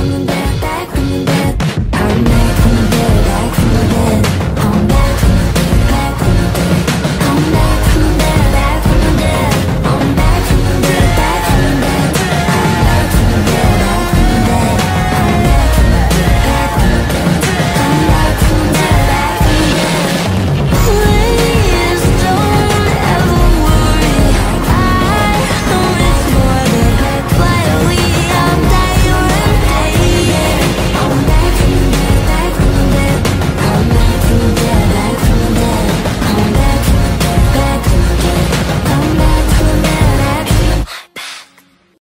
없는데.